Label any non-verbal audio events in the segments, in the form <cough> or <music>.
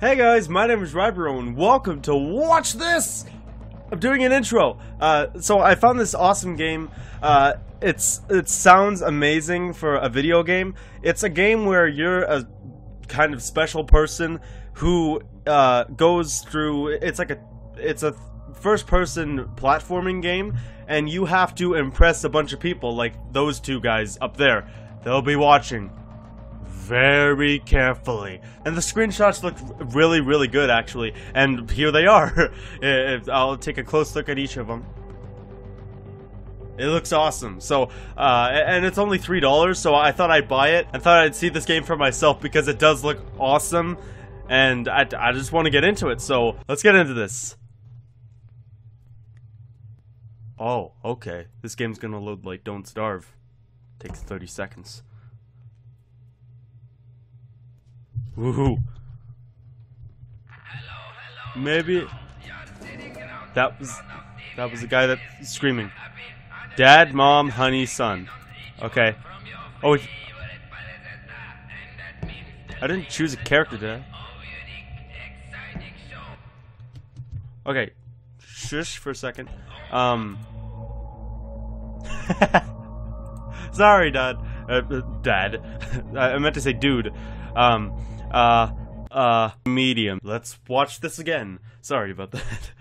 Hey guys, my name is Rybro and welcome to Watch This! I'm doing an intro. Uh, so I found this awesome game. Uh, it's It sounds amazing for a video game. It's a game where you're a kind of special person who uh, goes through, it's like a, it's a first person platforming game and you have to impress a bunch of people like those two guys up there. They'll be watching very carefully. And the screenshots look really, really good, actually. And here they are. <laughs> I'll take a close look at each of them. It looks awesome. So, uh, and it's only $3, so I thought I'd buy it. I thought I'd see this game for myself because it does look awesome. And I, I just want to get into it, so let's get into this. Oh, okay. This game's gonna load like Don't Starve. Takes 30 seconds. Woohoo. Maybe that was that was the guy that's screaming. Dad, mom, honey, son. Okay. Oh, I didn't choose a character, did I? Okay. Shush for a second. Um. <laughs> Sorry, Dad. Uh, dad. <laughs> I meant to say dude. Um. Uh. Uh. Medium. Let's watch this again. Sorry about that.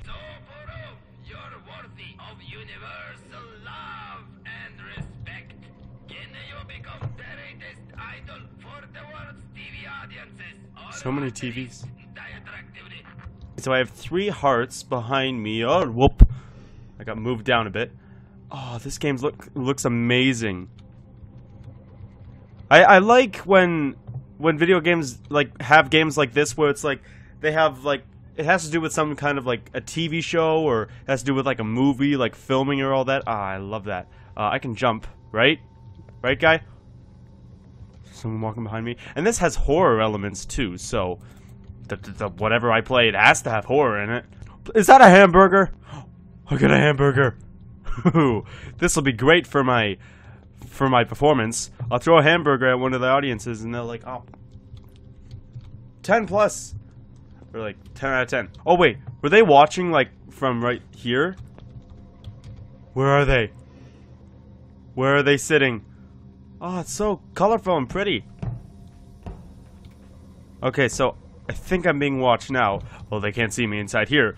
So many TVs. So I have three hearts behind me. Oh, whoop. I got moved down a bit. Oh, this game look looks amazing. I I like when when video games like have games like this where it's like they have like it has to do with some kind of like a TV show or it has to do with like a movie like filming or all that. Ah, I love that. Uh, I can jump, right? Right, guy? Someone walking behind me. And this has horror elements too, so the, the, whatever I play, it has to have horror in it. Is that a hamburger? I got a hamburger. <laughs> this will be great for my for my performance. I'll throw a hamburger at one of the audiences and they're like, oh. 10 plus. Or like 10 out of 10. Oh wait, were they watching like from right here? Where are they? Where are they sitting? Oh, it's so colorful and pretty. Okay, so I think I'm being watched now. Well, they can't see me inside here.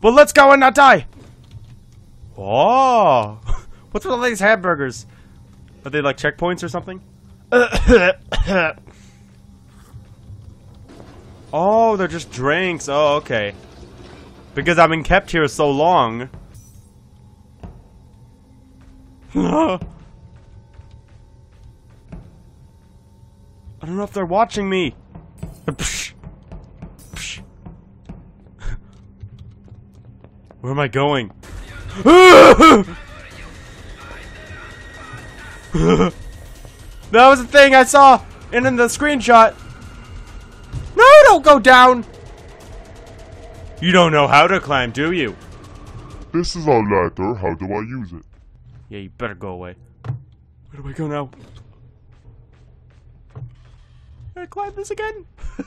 But let's go and not die! Oh! <laughs> What's with all these hamburgers? Are they like checkpoints or something? <coughs> oh, they're just drinks. Oh, okay. Because I've been kept here so long. <laughs> I don't know if they're watching me. <laughs> Where am I going? <laughs> <laughs> that was the thing I saw and in the screenshot. No, don't go down. You don't know how to climb, do you? This is a ladder. How do I use it? Yeah, you better go away. Where do I go now? Can I climb this again? <laughs>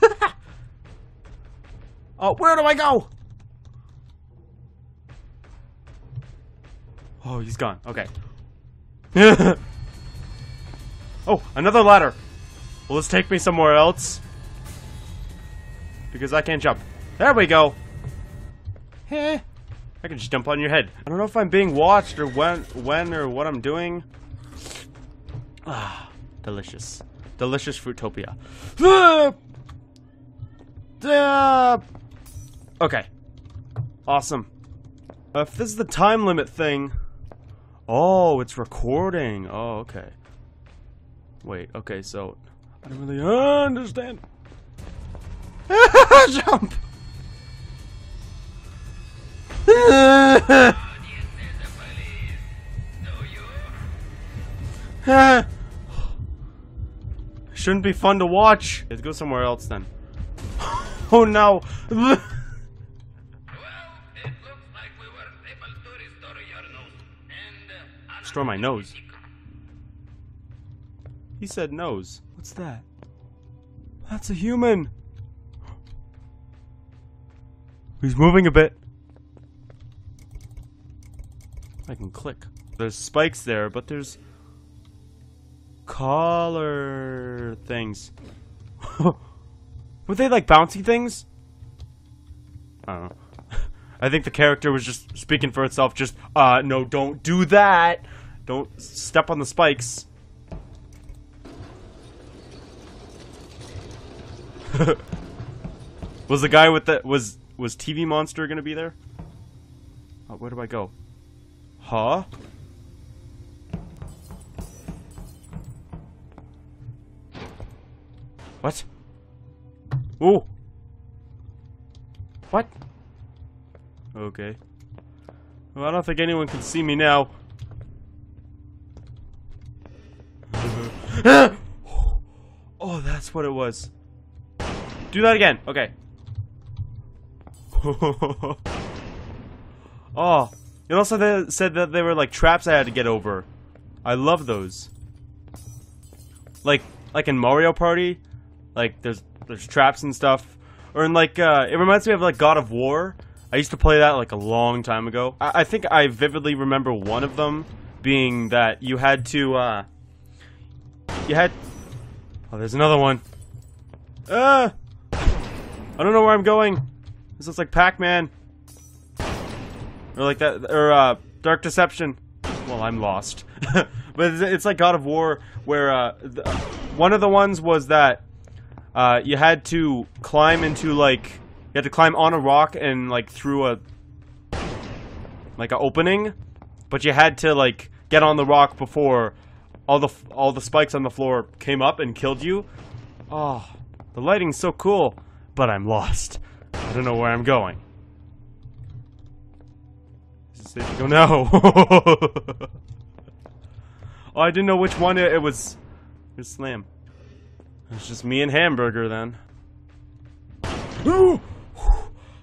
oh, where do I go? Oh, he's gone. Okay. <laughs> oh, another ladder. Will this take me somewhere else? Because I can't jump. There we go. Heh. I can just jump on your head. I don't know if I'm being watched or when, when or what I'm doing. Ah, delicious. Delicious Fruitopia. Okay. Awesome. Uh, if this is the time limit thing, Oh, it's recording. Oh, okay. Wait, okay, so... I don't really understand. <laughs> Jump! <laughs> Shouldn't be fun to watch. Let's go somewhere else then. <laughs> oh no! Destroy my nose. He said nose. What's that? That's a human. He's moving a bit. I can click. There's spikes there, but there's collar things. <laughs> Were they like bouncy things? I don't know. <laughs> I think the character was just speaking for itself. Just, uh, no, don't do that. Don't step on the spikes. <laughs> was the guy with the was was TV Monster gonna be there? Oh, where do I go? Huh? What? Ooh. What? Okay. Well, I don't think anyone can see me now. <laughs> oh, that's what it was. Do that again. Okay. <laughs> oh. It also said that they were like traps I had to get over. I love those. Like like in Mario Party, like there's there's traps and stuff. Or in like uh it reminds me of like God of War. I used to play that like a long time ago. I, I think I vividly remember one of them being that you had to uh you had Oh there's another one. Uh I don't know where I'm going. This looks like Pac-Man. Or like that, or uh, Dark Deception. Well, I'm lost. <laughs> but it's, like God of War, where uh, the, one of the ones was that uh, you had to climb into like you had to climb on a rock and like through a like an opening, but you had to like get on the rock before all the all the spikes on the floor came up and killed you. Oh, the lighting's so cool, but I'm lost. I don't know where I'm going. Go no. <laughs> oh, I didn't know which one it, it was. It was Slam. It's just me and Hamburger then. <gasps> I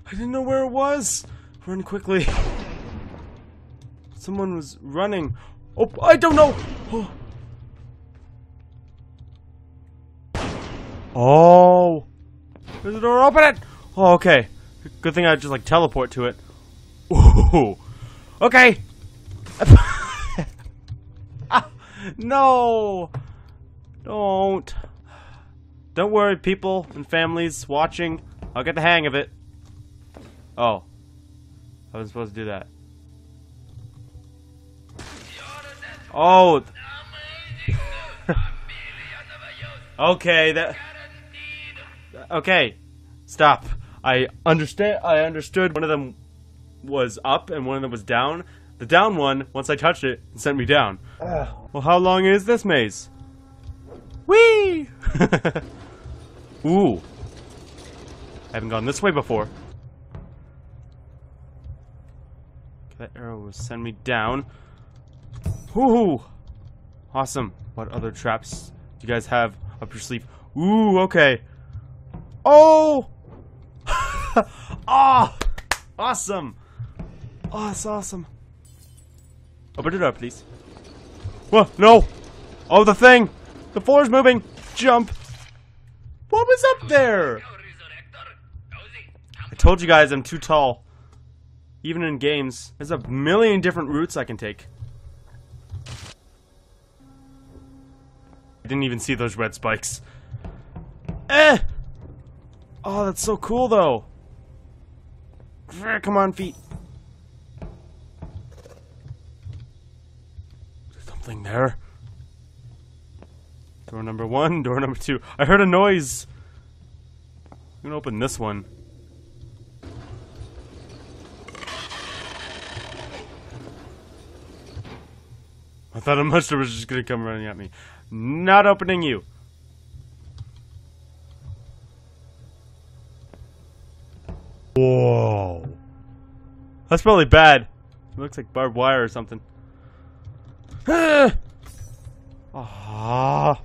didn't know where it was. Run quickly. Someone was running. Oh, I don't know. <gasps> Oh. Oh. There's a door. Open it. Oh, okay. Good thing I just like teleport to it. Ooh. Okay. ah, <laughs> no. Don't. Don't worry, people and families watching. I'll get the hang of it. Oh. I wasn't supposed to do that. Oh. <laughs> okay, that. Okay. Stop. I understand. I understood one of them was up and one of them was down. The down one, once I touched it, sent me down. Ugh. Well, how long is this maze? Whee! <laughs> Ooh. I haven't gone this way before. That arrow will send me down. Ooh! Awesome. What other traps do you guys have up your sleeve? Ooh, okay. Oh! Oh, <laughs> awesome! Oh, that's awesome. Open it up, please. Whoa, no! Oh, the thing! The floor's moving! Jump! What was up there? I told you guys I'm too tall. Even in games. There's a million different routes I can take. I didn't even see those red spikes. Eh! Oh, that's so cool, though. Come on, feet. something there. Door number one, door number two. I heard a noise. I'm gonna open this one. I thought a <laughs> monster was just gonna come running at me. Not opening you. Whoa. That's probably bad. It looks like barbed wire or something. <sighs> Ah.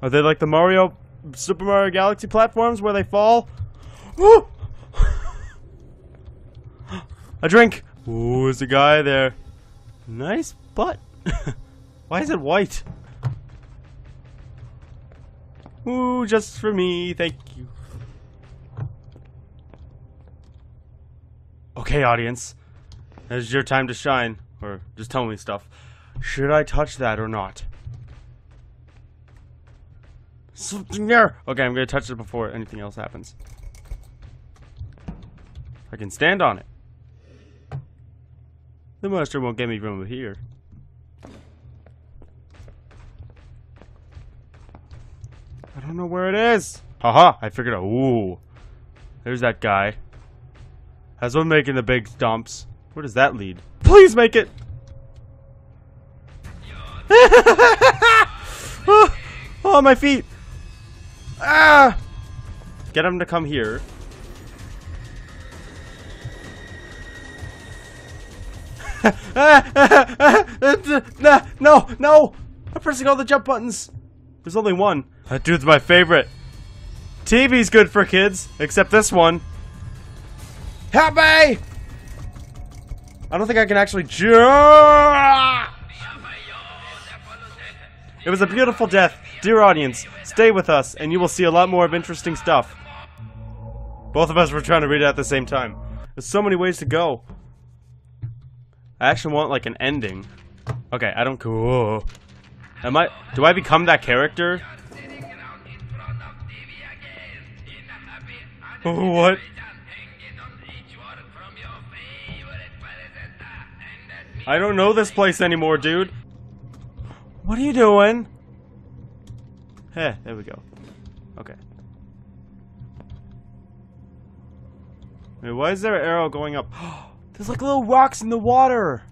Are they like the Mario Super Mario Galaxy platforms where they fall? <gasps> a drink. Ooh, there's a guy there. Nice butt. <laughs> Why is it white? Ooh, just for me. Thank you. Okay, audience. It's your time to shine. Or just tell me stuff. Should I touch that or not? Something there! Okay, I'm gonna touch it before anything else happens. I can stand on it. The monster won't get me from here. I don't know where it is. Haha, I figured out. Ooh. There's that guy. Has one making the big stomps. Where does that lead? Please make it! <laughs> oh, my feet! Ah! Get him to come here. <laughs> no, no! I'm pressing all the jump buttons. There's only one. That dude's my favorite. TV's good for kids, except this one. Help me! I don't think I can actually jump. It was a beautiful death. Dear audience, stay with us, and you will see a lot more of interesting stuff. Both of us were trying to read it at the same time. There's so many ways to go. I actually want, like, an ending. Okay, I don't... Am I... Do I become that character? <laughs> what? I don't know this place anymore, dude. What are you doing? Heh, there we go. Okay. Wait, why is there an arrow going up? <gasps> There's like little rocks in the water!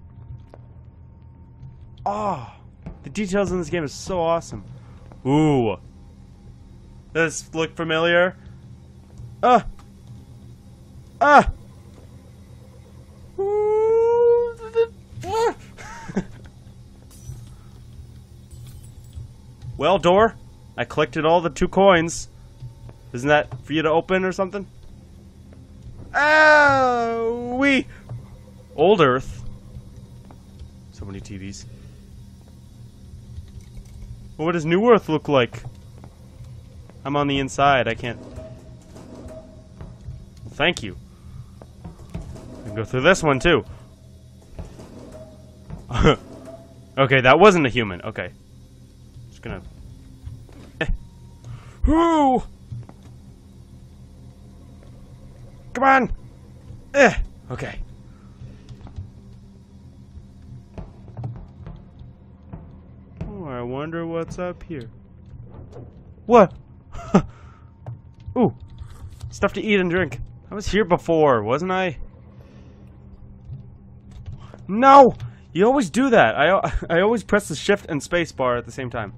Oh, the details in this game is so awesome. Ooh. This look familiar? Ah! Ah! Well, door. I collected all the two coins. Isn't that for you to open or something? Oh, we Old Earth. So many TVs. Well, what does New Earth look like? I'm on the inside. I can't. Thank you. I can go through this one too. <laughs> okay, that wasn't a human. Okay. Just gonna. Whoo! Come on! Eh! Okay. Oh, I wonder what's up here. What? <laughs> Ooh. Stuff to eat and drink. I was here before, wasn't I? No! You always do that. I, <laughs> I always press the shift and space bar at the same time.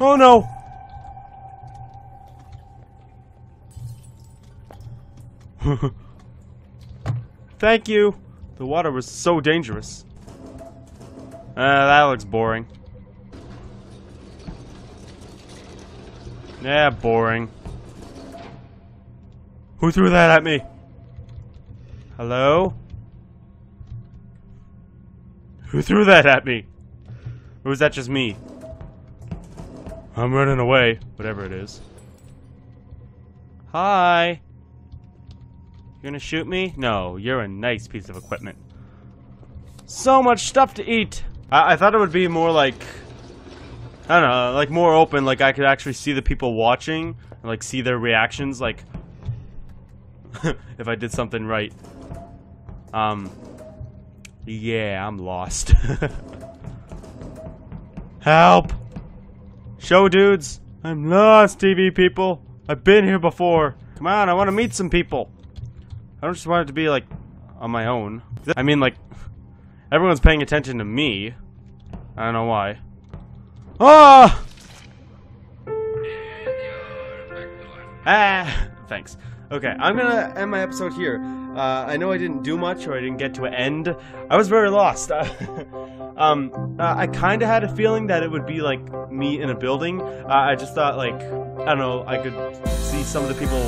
Oh no! <laughs> Thank you! The water was so dangerous. Uh, that looks boring. Yeah, boring. Who threw that at me? Hello? Who threw that at me? Or was that just me? I'm running away, whatever it is. Hi. You're gonna shoot me? No, you're a nice piece of equipment. So much stuff to eat! I, I thought it would be more like... I don't know, like more open, like I could actually see the people watching, and like see their reactions, like... <laughs> if I did something right. Um... Yeah, I'm lost. <laughs> Help! Show dudes! I'm lost, TV people! I've been here before! Come on, I want to meet some people! I don't just want it to be, like, on my own. I mean, like, everyone's paying attention to me. I don't know why. Ah! Ah! Thanks. Okay, I'm gonna end my episode here. Uh, I know I didn't do much, or I didn't get to an end. I was very lost. <laughs> um, uh, I kind of had a feeling that it would be like me in a building. Uh, I just thought like I don't know, I could see some of the people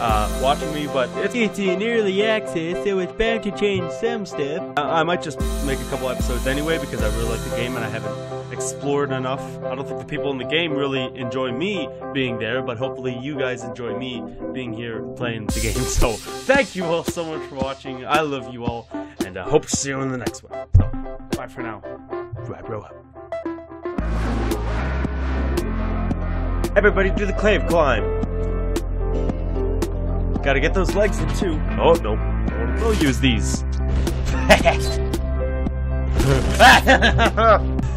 uh, watching me, but it's, It's in early access, so it's bound to change some stuff. I I might just make a couple episodes anyway because I really like the game and I haven't explored enough. I don't think the people in the game really enjoy me being there, but hopefully you guys enjoy me being here playing the <laughs> game. So thank you all so much for watching. I love you all, and I hope to see you in the next one. So bye for now. Rybro bro. Everybody do the clave climb. Gotta get those legs in too. Oh no, we'll use these. <laughs> <laughs>